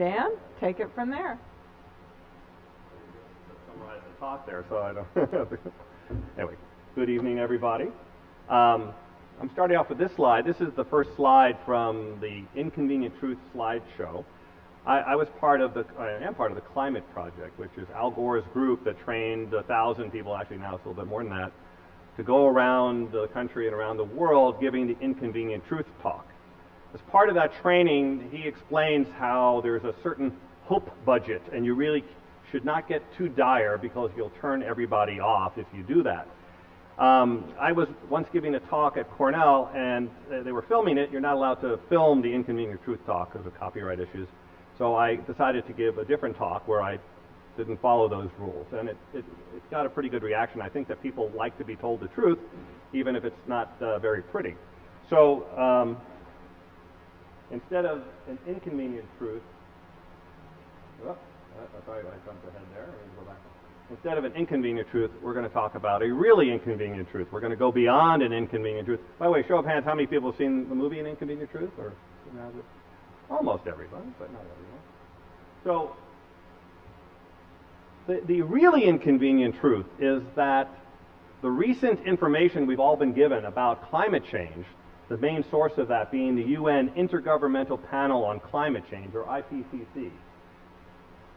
Dan, take it from there. Summarize the talk there, so I don't. anyway, good evening, everybody. Um, I'm starting off with this slide. This is the first slide from the Inconvenient Truth slideshow. I, I was part of the, I am part of the Climate Project, which is Al Gore's group that trained a thousand people, actually now it's a little bit more than that, to go around the country and around the world giving the Inconvenient Truth talk. As part of that training, he explains how there's a certain hope budget, and you really should not get too dire because you'll turn everybody off if you do that. Um, I was once giving a talk at Cornell, and uh, they were filming it. You're not allowed to film the Inconvenient Truth talk because of copyright issues. So I decided to give a different talk where I didn't follow those rules. And it, it, it got a pretty good reaction. I think that people like to be told the truth, even if it's not uh, very pretty. So um, instead of an inconvenient truth, oh, I jumped ahead there. Instead of an inconvenient truth, we're going to talk about a really inconvenient truth. We're going to go beyond an inconvenient truth. By the way, show of hands, how many people have seen the movie An Inconvenient Truth? Or almost everybody, but not everyone. So the, the really inconvenient truth is that the recent information we've all been given about climate change, the main source of that being the UN Intergovernmental Panel on Climate Change, or IPCC.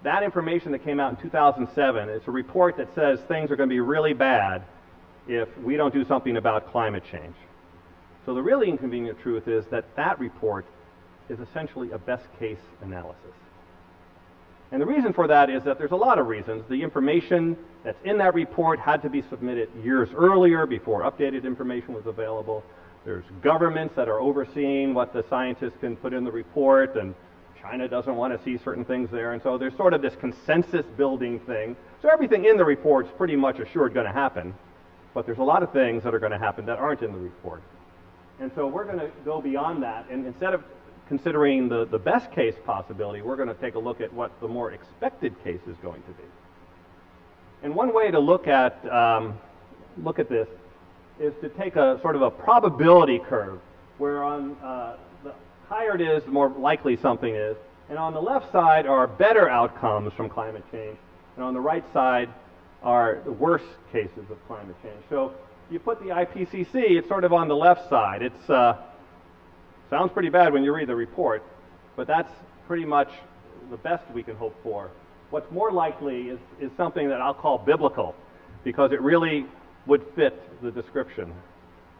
That information that came out in 2007, it's a report that says things are going to be really bad if we don't do something about climate change. So the really inconvenient truth is that that report is essentially a best case analysis. And the reason for that is that there's a lot of reasons. The information that's in that report had to be submitted years earlier before updated information was available. There's governments that are overseeing what the scientists can put in the report, and China doesn't want to see certain things there. And so there's sort of this consensus building thing. So everything in the report is pretty much assured going to happen. But there's a lot of things that are going to happen that aren't in the report. And so we're going to go beyond that. And instead of considering the, the best case possibility, we're going to take a look at what the more expected case is going to be. And one way to look at, um, look at this is to take a sort of a probability curve, where on uh, the higher it is, the more likely something is. And on the left side are better outcomes from climate change, and on the right side are the worst cases of climate change. So you put the IPCC, it's sort of on the left side. It's uh, Sounds pretty bad when you read the report, but that's pretty much the best we can hope for. What's more likely is, is something that I'll call biblical, because it really would fit the description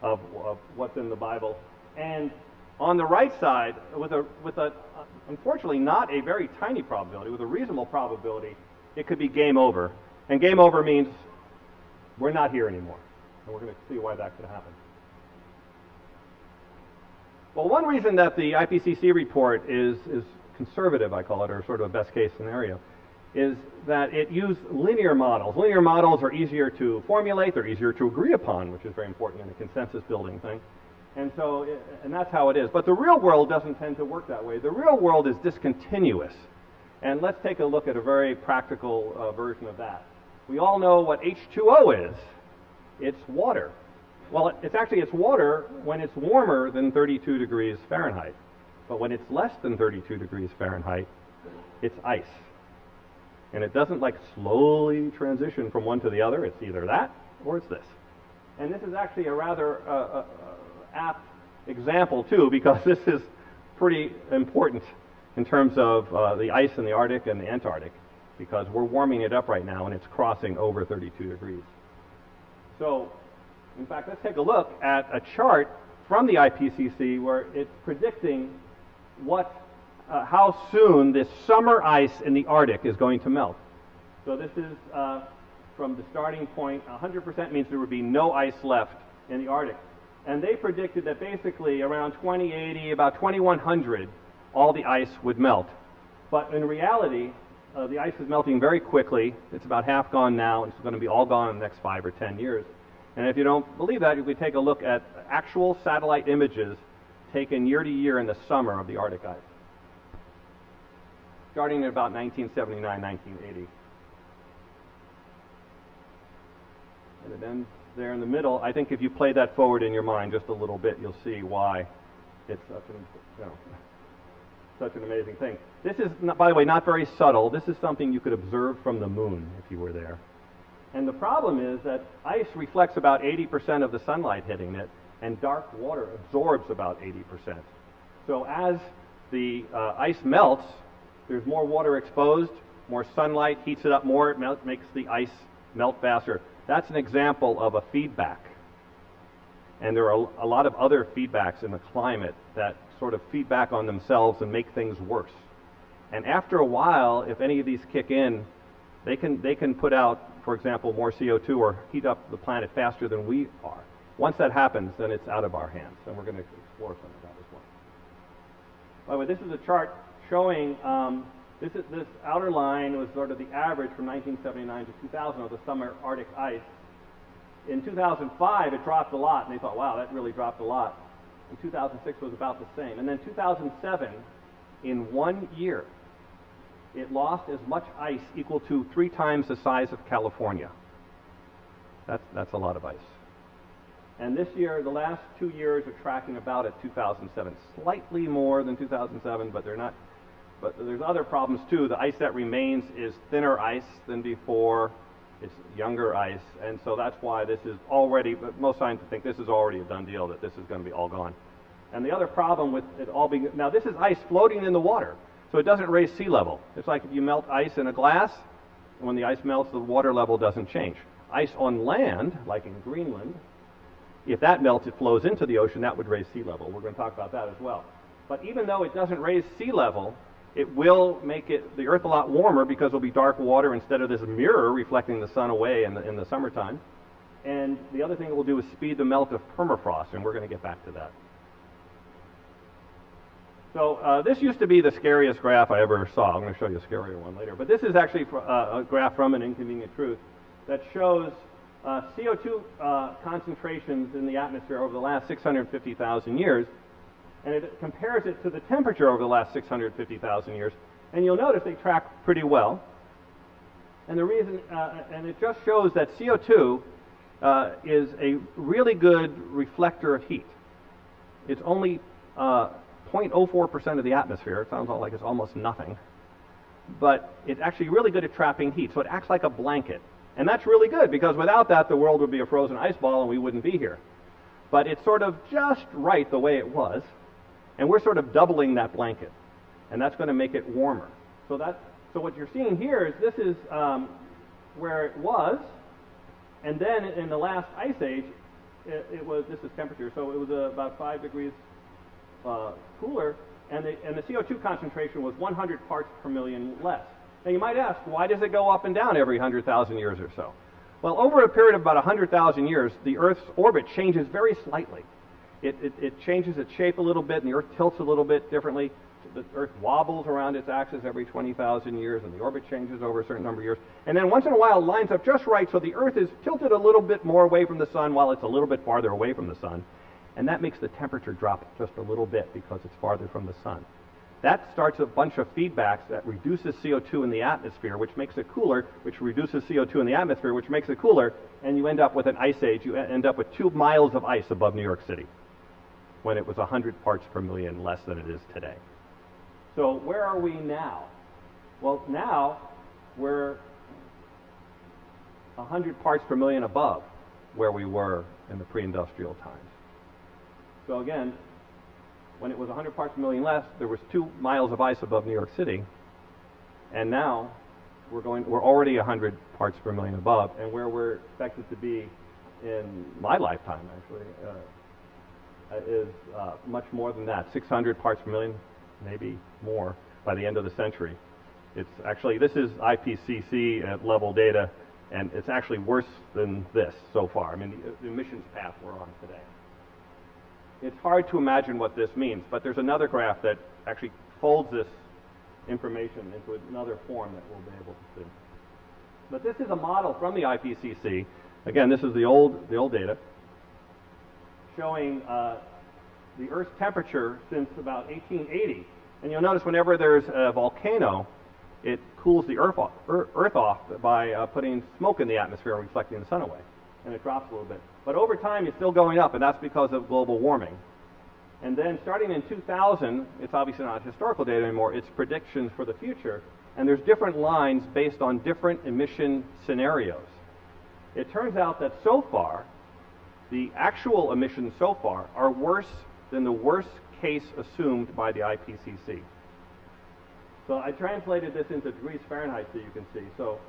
of, of what's in the Bible. And on the right side, with a, with a, unfortunately not a very tiny probability, with a reasonable probability, it could be game over. And game over means we're not here anymore. And we're going to see why that could happen. Well, one reason that the IPCC report is, is conservative, I call it, or sort of a best case scenario, is that it used linear models. Linear models are easier to formulate, they're easier to agree upon, which is very important in a consensus building thing. And so, and that's how it is. But the real world doesn't tend to work that way. The real world is discontinuous. And let's take a look at a very practical uh, version of that. We all know what H2O is. It's water. Well, it's actually it's water when it's warmer than 32 degrees Fahrenheit. But when it's less than 32 degrees Fahrenheit, it's ice. And it doesn't like slowly transition from one to the other. It's either that or it's this. And this is actually a rather uh, uh, uh apt example too, because this is pretty important in terms of uh, the ice in the Arctic and the Antarctic, because we're warming it up right now and it's crossing over 32 degrees. So in fact, let's take a look at a chart from the IPCC where it's predicting what, uh, how soon this summer ice in the Arctic is going to melt. So this is uh, from the starting point. 100% means there would be no ice left in the Arctic. And they predicted that basically around 2080, about 2100, all the ice would melt. But in reality, uh, the ice is melting very quickly. It's about half gone now, it's going to be all gone in the next five or ten years. And if you don't believe that, you could take a look at actual satellite images taken year to year in the summer of the Arctic ice, starting in about 1979, 1980. And it ends there in the middle. I think if you play that forward in your mind just a little bit, you'll see why it's such an, you know. such an amazing thing. This is, by the way, not very subtle. This is something you could observe from the moon if you were there. And the problem is that ice reflects about 80% of the sunlight hitting it, and dark water absorbs about 80%. So as the uh, ice melts, there's more water exposed, more sunlight heats it up more, it melt, makes the ice melt faster. That's an example of a feedback. And there are a lot of other feedbacks in the climate that sort of feedback on themselves and make things worse. And after a while, if any of these kick in, they can, they can put out, for example, more CO2 or heat up the planet faster than we are. Once that happens, then it's out of our hands. And we're going to explore some of that as well. By the way, this is a chart showing um, this, is, this outer line was sort of the average from 1979 to 2000 of the summer Arctic ice. In 2005, it dropped a lot, and they thought, wow, that really dropped a lot. In 2006 was about the same. And then 2007, in one year, it lost as much ice equal to three times the size of California. That's, that's a lot of ice. And this year, the last two years are tracking about at 2007. Slightly more than 2007, but they're not. But there's other problems too. The ice that remains is thinner ice than before. It's younger ice, and so that's why this is already. But most scientists think this is already a done deal that this is going to be all gone. And the other problem with it all being now this is ice floating in the water, so it doesn't raise sea level. It's like if you melt ice in a glass, and when the ice melts, the water level doesn't change. Ice on land, like in Greenland, if that melts, it flows into the ocean, that would raise sea level. We're going to talk about that as well. But even though it doesn't raise sea level, it will make it, the Earth a lot warmer because it'll be dark water instead of this mirror reflecting the sun away in the, in the summertime. And the other thing it will do is speed the melt of permafrost, and we're going to get back to that. So uh, this used to be the scariest graph I ever saw. I'm going to show you a scarier one later. But this is actually uh, a graph from An Inconvenient Truth that shows uh, CO2 uh, concentrations in the atmosphere over the last 650,000 years, and it compares it to the temperature over the last 650,000 years. And you'll notice they track pretty well. And the reason, uh, and it just shows that CO2 uh, is a really good reflector of heat. It's only 0.04% uh, of the atmosphere. It sounds like it's almost nothing. But it's actually really good at trapping heat, so it acts like a blanket. And that's really good because without that, the world would be a frozen ice ball and we wouldn't be here. But it's sort of just right the way it was, and we're sort of doubling that blanket, and that's going to make it warmer. So that, so what you're seeing here is this is um, where it was, and then in the last ice age, it, it was this is temperature, so it was uh, about five degrees uh, cooler, and the, and the CO2 concentration was 100 parts per million less. Now you might ask, why does it go up and down every 100,000 years or so? Well, over a period of about 100,000 years, the Earth's orbit changes very slightly. It, it, it, changes its shape a little bit, and the Earth tilts a little bit differently. The Earth wobbles around its axis every 20,000 years, and the orbit changes over a certain number of years. And then once in a while, it lines up just right, so the Earth is tilted a little bit more away from the Sun while it's a little bit farther away from the Sun. And that makes the temperature drop just a little bit because it's farther from the Sun. That starts a bunch of feedbacks that reduces CO2 in the atmosphere, which makes it cooler, which reduces CO2 in the atmosphere, which makes it cooler, and you end up with an ice age. You end up with two miles of ice above New York City when it was 100 parts per million less than it is today. So where are we now? Well, now we're 100 parts per million above where we were in the pre-industrial times. So again, when it was 100 parts per million less, there was two miles of ice above New York City, and now we're going. We're already 100 parts per million above, and where we're expected to be in my lifetime, actually, uh, is uh, much more than that. 600 parts per million, maybe more, by the end of the century. It's actually this is IPCC at level data, and it's actually worse than this so far. I mean, the, the emissions path we're on today it's hard to imagine what this means, but there's another graph that actually folds this information into another form that we'll be able to see. But this is a model from the IPCC. Again, this is the old, the old data showing uh, the Earth's temperature since about 1880. And you'll notice whenever there's a volcano, it cools the Earth off, earth off by uh, putting smoke in the atmosphere and reflecting the sun away and it drops a little bit. But over time, it's still going up, and that's because of global warming. And then starting in 2000, it's obviously not historical data anymore, it's predictions for the future. And there's different lines based on different emission scenarios. It turns out that so far, the actual emissions so far are worse than the worst case assumed by the IPCC. So I translated this into degrees Fahrenheit so you can see. So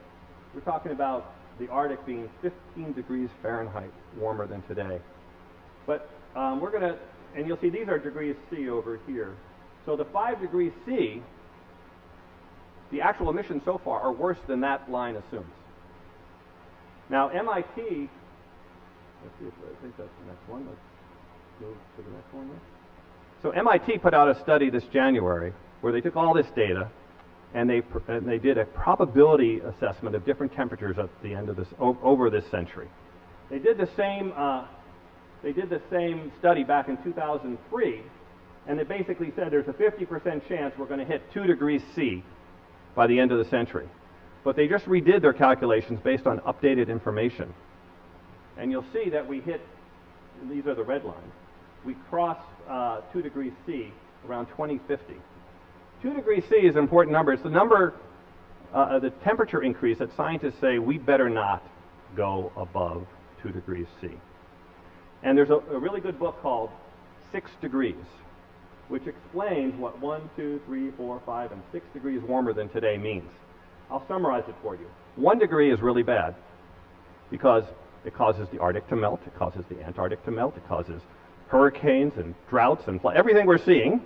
we're talking about the Arctic being 15 degrees Fahrenheit warmer than today. But um, we're going to, and you'll see these are degrees C over here. So the 5 degrees C, the actual emissions so far are worse than that line assumes. Now MIT, I think that's the next one. Let's move to the next one. So MIT put out a study this January where they took all this data and they, and they did a probability assessment of different temperatures at the end of this, over this century. They did the same, uh, they did the same study back in 2003, and they basically said there's a 50% chance we're going to hit 2 degrees C by the end of the century. But they just redid their calculations based on updated information. And you'll see that we hit, these are the red lines, we cross uh, 2 degrees C around 2050. 2 degrees C is an important number. It's the number, uh, the temperature increase that scientists say we better not go above 2 degrees C. And there's a, a really good book called Six Degrees, which explains what 1, 2, 3, 4, 5, and 6 degrees warmer than today means. I'll summarize it for you. 1 degree is really bad because it causes the Arctic to melt, it causes the Antarctic to melt, it causes hurricanes and droughts and everything we're seeing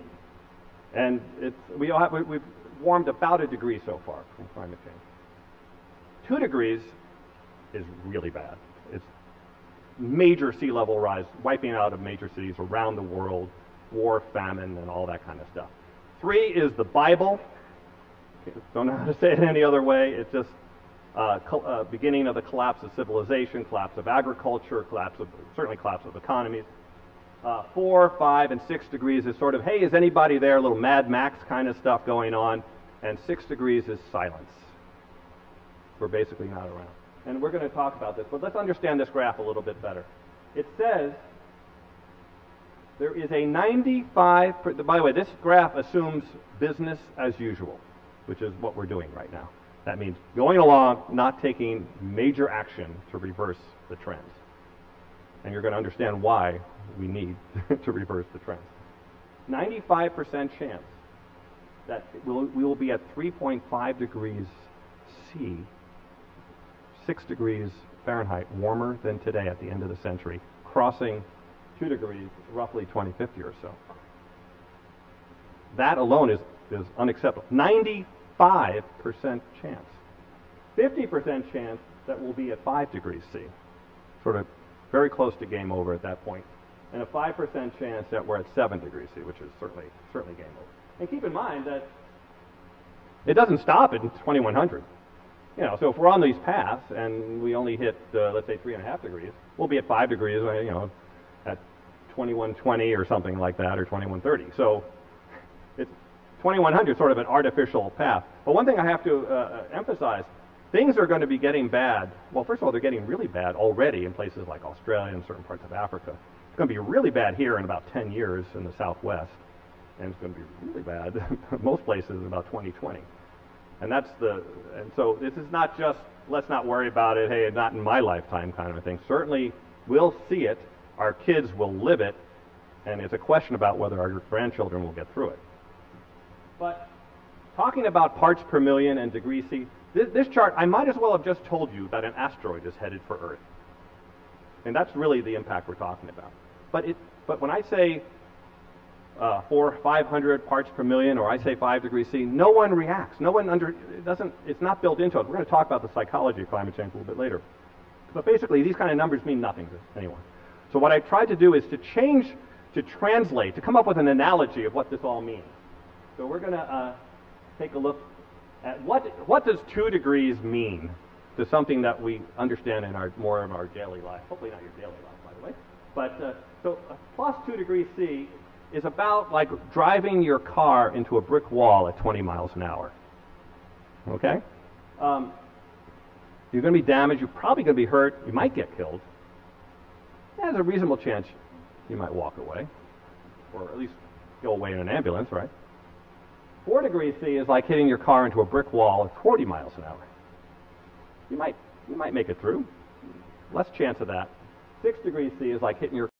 and we have, we've warmed about a degree so far from climate change. Two degrees is really bad. It's major sea level rise, wiping out of major cities around the world, war, famine, and all that kind of stuff. Three is the Bible. Don't know how to say it any other way. It's just uh, uh, beginning of the collapse of civilization, collapse of agriculture, collapse of certainly collapse of economies uh, four, five, and six degrees is sort of, hey, is anybody there? A little Mad Max kind of stuff going on. And six degrees is silence. We're basically not around. And we're going to talk about this, but let's understand this graph a little bit better. It says there is a 95, per, by the way, this graph assumes business as usual, which is what we're doing right now. That means going along, not taking major action to reverse the trends. And you're going to understand why we need to reverse the trend. 95% chance that we'll, we will be at 3.5 degrees C, 6 degrees Fahrenheit warmer than today at the end of the century, crossing 2 degrees roughly 2050 or so. That alone is, is unacceptable. 95% chance. 50% chance that we'll be at 5 degrees C. Sort of very close to game over at that point and a 5% chance that we're at 7 degrees C, which is certainly, certainly game over. And keep in mind that it doesn't stop at 2100. You know, so if we're on these paths and we only hit, uh, let's say, 3.5 degrees, we'll be at 5 degrees, uh, you know, at 2120 or something like that, or 2130. So 2100 sort of an artificial path. But one thing I have to uh, uh, emphasize, things are going to be getting bad. Well, first of all, they're getting really bad already in places like Australia and certain parts of Africa It's going to be really bad here in about 10 years in the Southwest, and it's going to be really bad most places in about 2020. And that's the, and so this is not just let's not worry about it, hey, not in my lifetime kind of a thing. Certainly, we'll see it, our kids will live it, and it's a question about whether our grandchildren will get through it. But talking about parts per million and degrees C, this, this chart, I might as well have just told you that an asteroid is headed for Earth. And that's really the impact we're talking about. But, it, but when I say uh, four, 500 parts per million, or I say five degrees C, no one reacts. No one under, it doesn't, it's not built into it. We're going to talk about the psychology of climate change a little bit later. But basically, these kind of numbers mean nothing to anyone. So what I tried to do is to change, to translate, to come up with an analogy of what this all means. So we're going to uh, take a look at what, what does two degrees mean to something that we understand in our, more of our daily life. Hopefully not your daily life, by the way. But uh, so uh, plus 2 degrees C is about like driving your car into a brick wall at 20 miles an hour. Okay? Um, you're going to be damaged. You're probably going to be hurt. You might get killed. There's a reasonable chance you might walk away. or at least go away in an ambulance, right? 4 degrees C is like hitting your car into a brick wall at 40 miles an hour. You might, you might make it through. Less chance of that. 6 degrees C is like hitting your